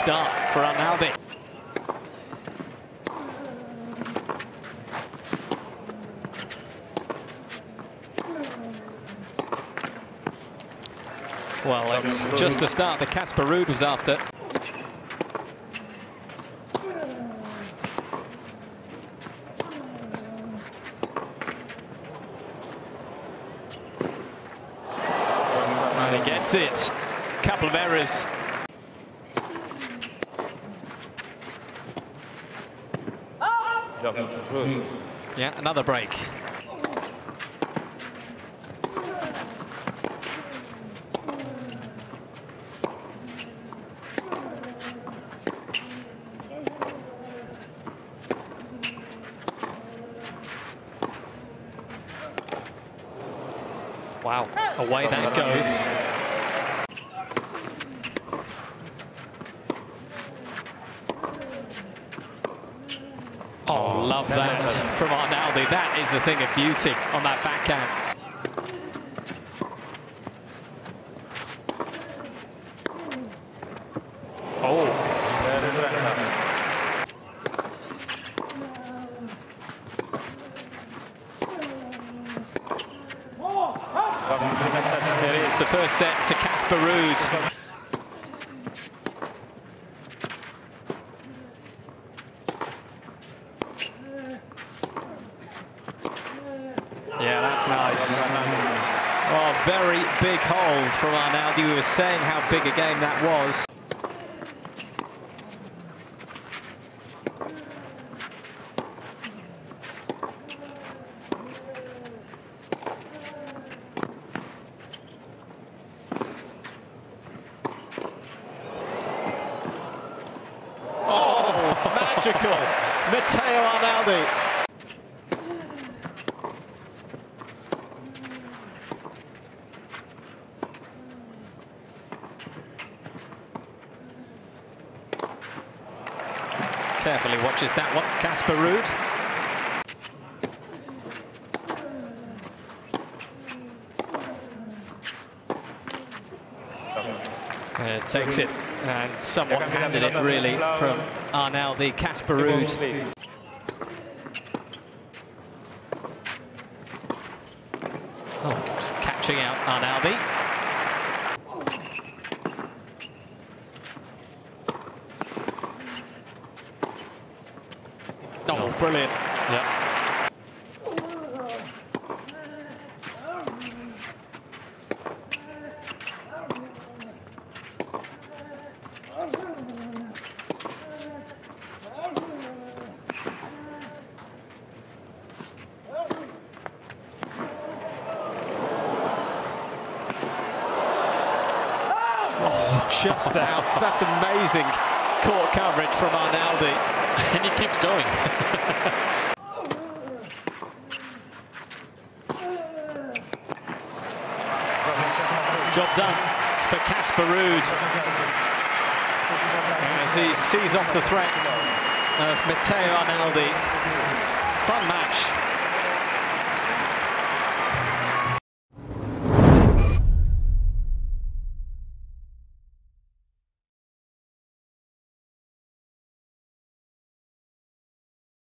start for Arnaldi. Well, it's just the start that Casper Ruud was after. And he gets it. Couple of errors. Yeah, another break. Wow, away that goes. Oh, love that from Arnaldi. That is a thing of beauty on that backhand. Oh, it is the first set to Casper Ruud. Yeah, that's nice. Oh, very big hold from Arnaldi. We were saying how big a game that was. Oh, magical. Matteo Arnaldi. Carefully watches that one, Casper Ruud. Uh, takes it and somewhat handed it really from Arnaldi, Casper Ruud. Oh, just catching out Arnaldi. Oh, brilliant. Yeah. Oh, just out. That's amazing court coverage from Arnaldi. And he keeps going. Job done for Casper Ruud as he sees off the threat of Matteo Arnaldi. Fun match.